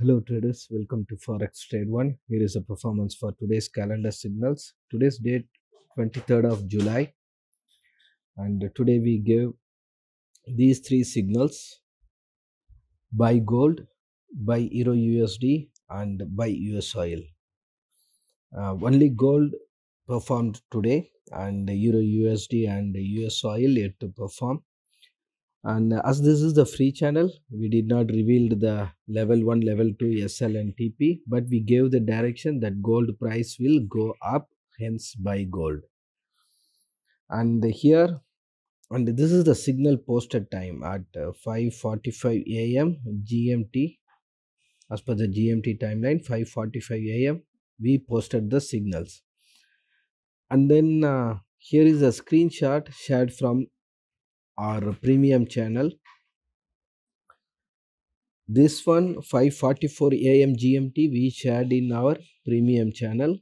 Hello traders, welcome to Forex Trade 1. Here is a performance for today's calendar signals. Today's date 23rd of July and today we give these three signals buy gold, buy Euro USD and buy US oil. Uh, only gold performed today and Euro USD and US oil yet to perform and as this is the free channel we did not reveal the level 1 level 2 sl and tp but we gave the direction that gold price will go up hence buy gold. And here and this is the signal posted time at 5:45 am gmt as per the gmt timeline 5:45 am we posted the signals. And then uh, here is a screenshot shared from our premium channel. This one 5:44 am gmt we shared in our premium channel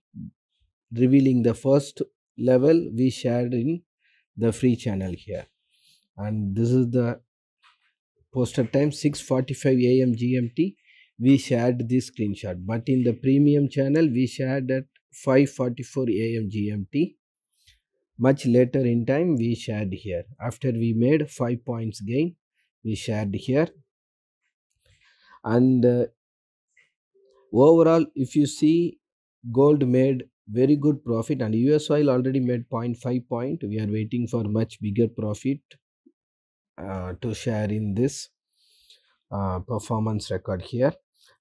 revealing the first level we shared in the free channel here. And this is the posted time 6:45 am gmt we shared this screenshot. But in the premium channel we shared at 5:44 am gmt much later in time we shared here. After we made 5 points gain we shared here. And uh, overall if you see gold made very good profit and us oil already made 0.5 point. We are waiting for much bigger profit uh, to share in this uh, performance record here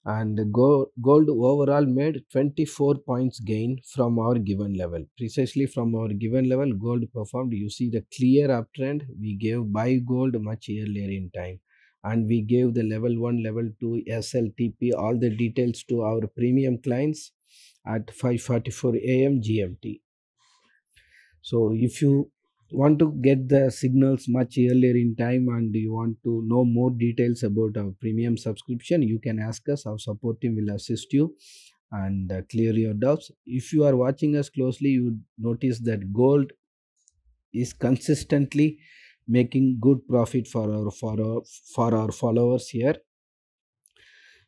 and gold overall made 24 points gain from our given level. Precisely from our given level gold performed. You see the clear uptrend. We gave buy gold much earlier in time. And we gave the level 1 level 2 sltp all the details to our premium clients at 5:44 am gmt so if you want to get the signals much earlier in time and you want to know more details about our premium subscription you can ask us. Our support team will assist you and uh, clear your doubts. If you are watching us closely you notice that gold is consistently making good profit for our for our for our followers here.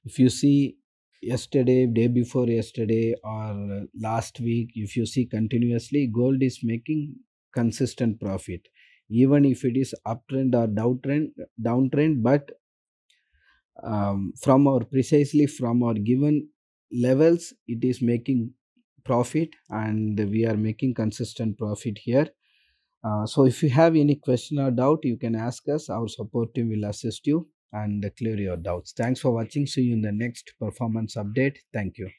If you see yesterday day before yesterday or last week if you see continuously gold is making consistent profit. Even if it is uptrend or downtrend downtrend but um, from our precisely from our given levels it is making profit and we are making consistent profit here. Uh, so if you have any question or doubt you can ask us. Our support team will assist you and clear your doubts. Thanks for watching. See you in the next performance update. Thank you